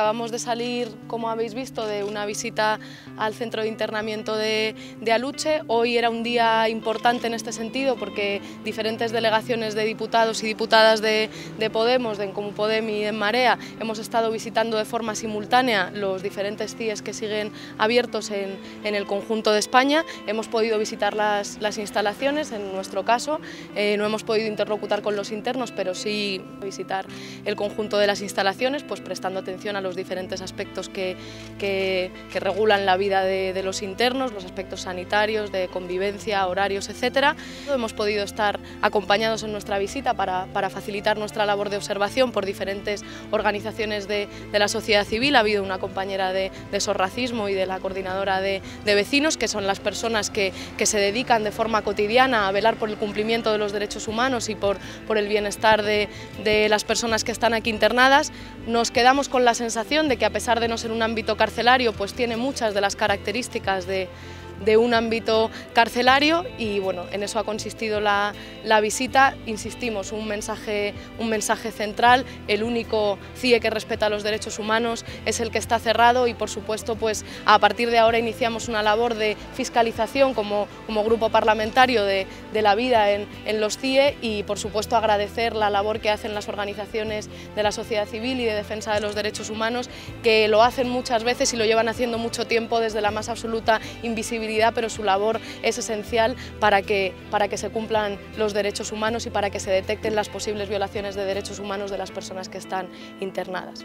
Acabamos de salir, como habéis visto, de una visita al centro de internamiento de, Aluche. Hoy era un día importante en este sentido porque diferentes delegaciones de diputados y diputadas de, Podemos, de Como Podem y de Marea, hemos estado visitando de forma simultánea los diferentes CIES que siguen abiertos en, el conjunto de España. Hemos podido visitar las, instalaciones, en nuestro caso, eh, no hemos podido interlocutar con los internos, pero sí visitar el conjunto de las instalaciones, pues prestando atención a los diferentes aspectos que, que, regulan la vida de, los internos, los aspectos sanitarios, de convivencia, horarios, etc. Hemos podido estar acompañados en nuestra visita para, facilitar nuestra labor de observación por diferentes organizaciones de, de la sociedad civil. Ha habido una compañera de, de Sorracismo y de la coordinadora de, de vecinos, que son las personas que, que, se dedican de forma cotidiana a velar por el cumplimiento de los derechos humanos y por, por el bienestar de las personas que están aquí internadas. Nos quedamos con la sensación de que a pesar de no ser un ámbito carcelario, pues tiene muchas de las características de, de un ámbito carcelario y bueno, en eso ha consistido la, visita. Insistimos, un mensaje, un mensaje central, el único CIE que respeta los derechos humanos es el que está cerrado y por supuesto pues a partir de ahora iniciamos una labor de fiscalización como, como grupo parlamentario de, la vida en, en los CIE y por supuesto agradecer la labor que hacen las organizaciones de la sociedad civil y de defensa de los derechos humanos que lo hacen muchas veces y lo llevan haciendo mucho tiempo desde la más absoluta invisibilidad pero su labor es esencial para que, para que se cumplan los derechos humanos y para que se detecten las posibles violaciones de derechos humanos de las personas que están internadas.